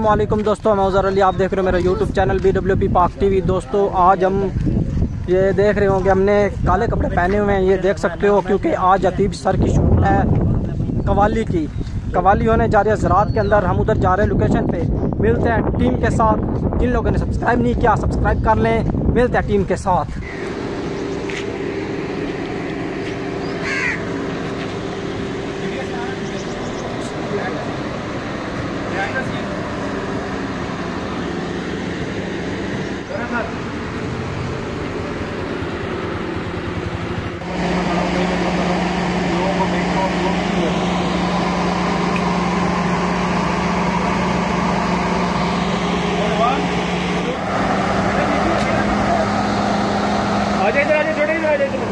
वालेकुम दोस्तों, मैं उज़र अली, आप देख रहे हो मेरा YouTube channel B W P Pak T V दोस्तों, आज हम ये देख रहे होंगे, हमने काले कपड़े पहने हुए हैं, ये देख सकते हो, क्योंकि आज अतीब सर की शूट है कवाली की। कवाली होने जा रही है ज़रात के अंदर, हम उधर जा रहे हैं लोकेशन पे। मिलते हैं टीम के साथ। जिन लोगों ने सब्सक्राइब नहीं किया सब्सक्राइब कर लें। मिलते हैं टीम के साथ आजा इधर आजा छोटे इधर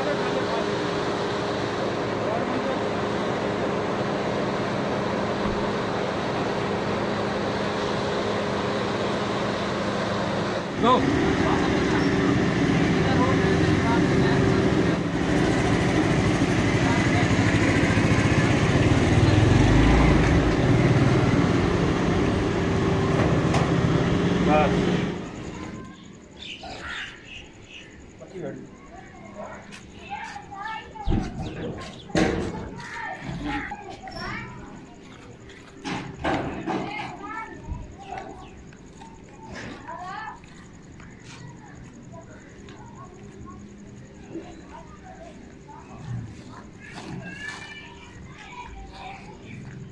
आजा इधर Go.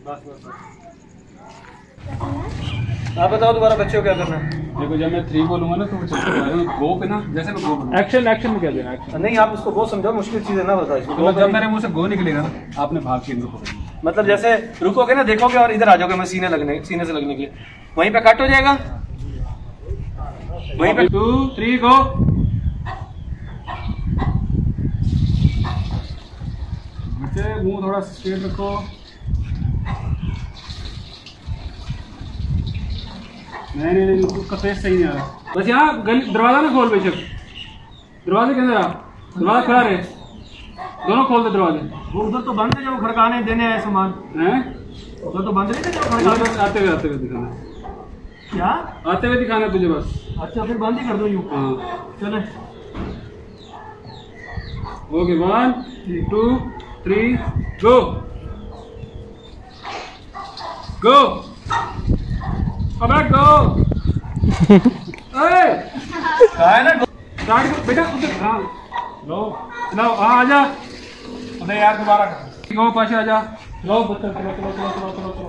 आप बताओ दोबारा बच्चों क्या करना है? देखो जब मैं थ्री बोलूँगा ना तो वो चलते जाएगा। गो पे ना जैसे मैं गो एक्शन एक्शन में क्या देना एक्शन नहीं आप उसको बहुत समझाओ मुश्किल चीज़ है ना बताओ इसको। तो जब मेरे मुँह से गो निकलेगा ना आपने भाग के इनको मतलब जैसे रुकोगे ना देखोगे और इधर आ जाओगे मैं सीने लगने सीने से लगने के लिए। वहीं पे कट हो जाएगा। वहीं पे टू थ्री गो मुँह थोड़ा स्ट्रेट रखो। नहीं नहीं नहीं उसका फेस सही नहीं आ रहा। बस यहाँ गली दरवाज़ा ना खोल बेशक। दरवाजे के अंदर आ दरवाज़ा खुला रहे। दोनों खोल दे दरवाजे। वो उधर तो बंद है जो खड़काने देने आए सामान। हैं? उधर तो बंद नहीं थे जो खड़काने? आते हुए आते हुए दिखाना। क्या? आते हुए दिखाना तुझे बस। अच्छा फिर बंद ही कर दो यूँ। हाँ। चले। Okay one two three go go अबे गो ए है ना स्टार्ट कर, बेटा, उधर हाँ लो चलो हाँ आजा अबे यार, दोबारा गो पाशे आजा लो बच्चा चलो चलो चलो चलो चलो चलो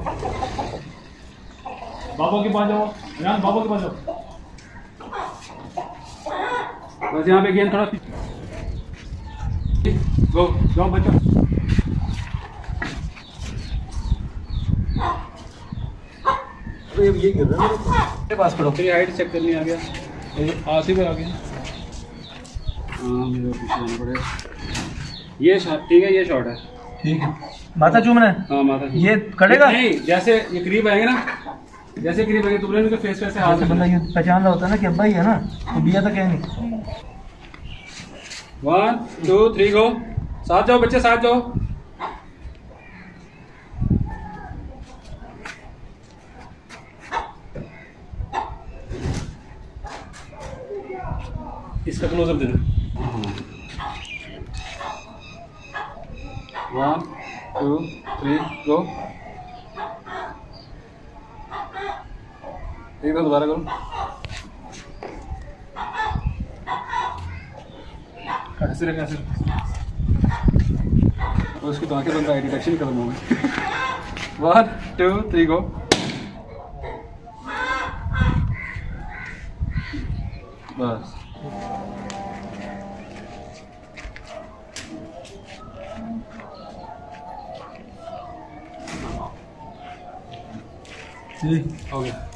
बाबू के पास जाओ। यार, बाबू के पास जाओ। बस यहाँ पे गेंद थोड़ा गो जाओ बच्चा। ये ये गिर रहा है। मेरे पास खड़ो तेरी हाइट चेक करनी आ गया। आसी पे आ गया। हाँ मेरे पीछे जाना पड़ेगा। ये शॉट ठीक है ये शॉट है। ठीक है। माथा चूमना है? हाँ माता ये करेगा? नहीं जैसे ये करीब आएँगे ना जैसे करीब आएँगे तुमने इनके फेस पे से हाथ बंदा ये पहचान रहा होता है ना कि अब्बा ही है ना तो बिया तो क्या नहीं। वन टू थ्री गो साथ जाओ बच्चे साथ जाओ। इसका क्लोजअप दे दो वन टू थ्री गो एक बार दोबारा करो। ऐसे रख ऐसे और उसकी तो आँखें बंद आई डिटेक्शन खत्म हो गई वन टू थ्री गो बस। ठीक हो गया